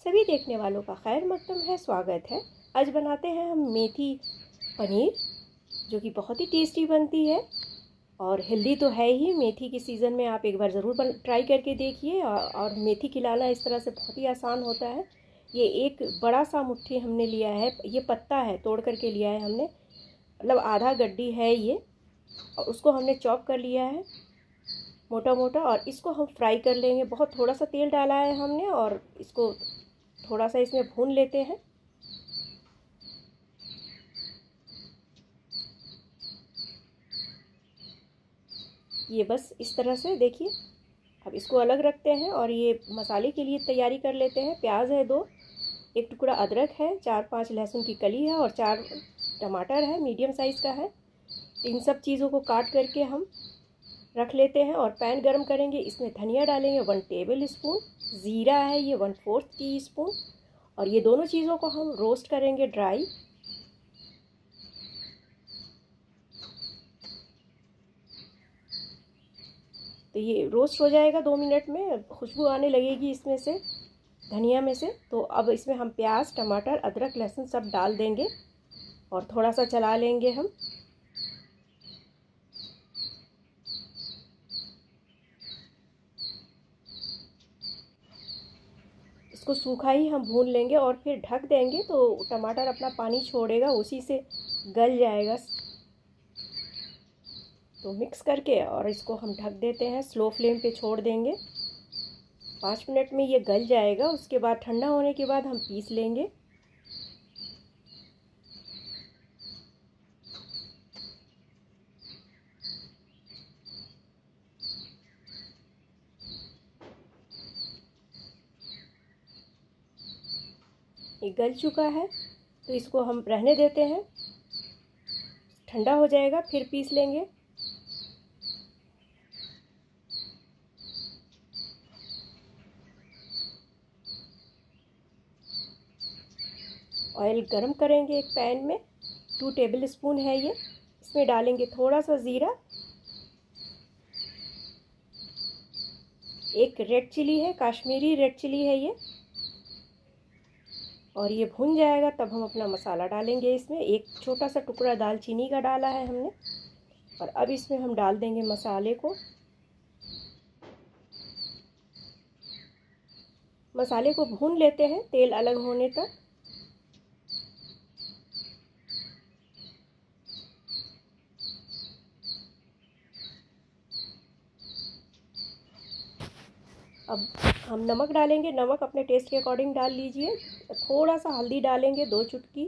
सभी देखने वालों का खैर मकदम है स्वागत है। आज बनाते हैं हम मेथी पनीर जो कि बहुत ही टेस्टी बनती है। और हेल्दी तो है ही मेथी के सीज़न में आप एक बार ज़रूर बन ट्राई करके देखिए। और, मेथी खिलाना इस तरह से बहुत ही आसान होता है। ये एक बड़ा सा मुट्ठी हमने लिया है ये पत्ता है तोड़ करके लिया है हमने। मतलब आधा गड्डी है ये और उसको हमने चॉप कर लिया है मोटा मोटा और इसको हम फ्राई कर लेंगे। बहुत थोड़ा सा तेल डाला है हमने और इसको थोड़ा सा इसमें भून लेते हैं। ये बस इस तरह से देखिए। अब इसको अलग रखते हैं और ये मसाले के लिए तैयारी कर लेते हैं। प्याज है दो, एक टुकड़ा अदरक है, चार पाँच लहसुन की कली है और चार टमाटर है, मीडियम साइज़ का है। इन सब चीज़ों को काट करके हम रख लेते हैं और पैन गरम करेंगे। इसमें धनिया डालेंगे वन टेबल स्पून ज़ीरा है ये वन फोर्थ टी स्पून और ये दोनों चीज़ों को हम रोस्ट करेंगे ड्राई तो ये रोस्ट हो जाएगा दो मिनट में खुशबू आने लगेगी इसमें से, धनिया में से। तो अब इसमें हम प्याज, टमाटर, अदरक, लहसुन सब डाल देंगे और थोड़ा सा चला लेंगे हम। इसको सूखा ही हम भून लेंगे और फिर ढक देंगे तो टमाटर अपना पानी छोड़ेगा, उसी से गल जाएगा। तो मिक्स करके और इसको हम ढक देते हैं स्लो फ्लेम पे छोड़ देंगे। पाँच मिनट में ये गल जाएगा, उसके बाद ठंडा होने के बाद हम पीस लेंगे। ये गल चुका है तो इसको हम रहने देते हैं। ठंडा हो जाएगा, फिर पीस लेंगे। ऑयल गरम करेंगे एक पैन में। टू टेबल स्पून है ये। इसमें डालेंगे थोड़ा सा ज़ीरा। एक रेड चिली है, काश्मीरी रेड चिली है ये। और ये भुन जाएगा, तब हम अपना मसाला डालेंगे इसमें। एक छोटा सा टुकड़ा दालचीनी का डाला है हमने। और अब इसमें हम डाल देंगे मसाले को। मसाले को भून लेते हैं, तेल अलग होने तक। अब हम नमक डालेंगे, नमक अपने टेस्ट के अकॉर्डिंग डाल लीजिए। थोड़ा सा हल्दी डालेंगे, दो चुटकी।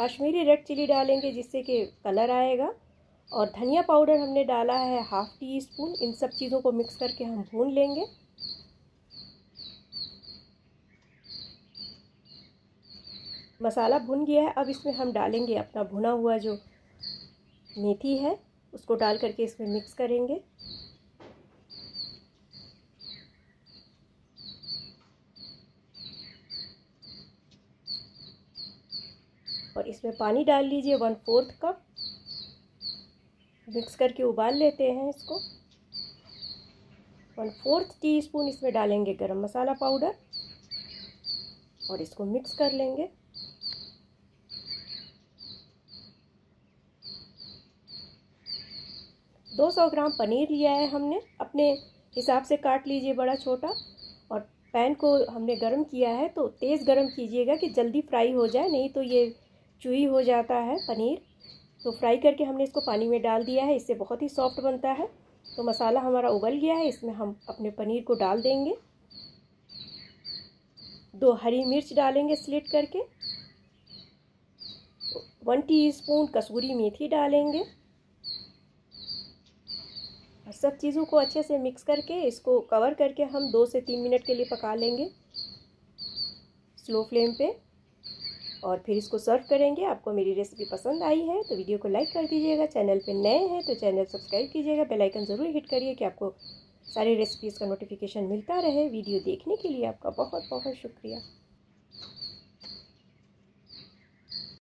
कश्मीरी रेड चिली डालेंगे, जिससे कि कलर आएगा। और धनिया पाउडर हमने डाला है हाफ़ टी स्पून इन सब चीज़ों को मिक्स करके हम भून लेंगे। मसाला भुन गया है। अब इसमें हम डालेंगे अपना भुना हुआ जो मेथी है, उसको डाल करके इसमें मिक्स करेंगे। इसमें पानी डाल लीजिए वन फोर्थ कप। मिक्स करके उबाल लेते हैं इसको। वन फोर्थ टी स्पून इसमें डालेंगे गरम मसाला पाउडर और इसको मिक्स कर लेंगे। दो सौ ग्राम पनीर लिया है हमने। अपने हिसाब से काट लीजिए बड़ा छोटा। और पैन को हमने गरम किया है तो तेज़ गरम कीजिएगा कि जल्दी फ्राई हो जाए, नहीं तो ये चुई हो जाता है पनीर। तो फ्राई करके हमने इसको पानी में डाल दिया है। इससे बहुत ही सॉफ्ट बनता है। तो मसाला हमारा उबल गया है। इसमें हम अपने पनीर को डाल देंगे। दो हरी मिर्च डालेंगे स्लिट करके। वन टीस्पून कसूरी मेथी डालेंगे। और सब चीज़ों को अच्छे से मिक्स करके इसको कवर करके हम दो से तीन मिनट के लिए पका लेंगे। स्लो फ्लेम पे। और फिर इसको सर्व करेंगे। आपको मेरी रेसिपी पसंद आई है तो वीडियो को लाइक कर दीजिएगा। चैनल पे नए हैं तो चैनल सब्सक्राइब कीजिएगा। बेल आइकन ज़रूर हिट करिए कि आपको सारी रेसिपीज़ का नोटिफिकेशन मिलता रहे। वीडियो देखने के लिए आपका बहुत बहुत शुक्रिया।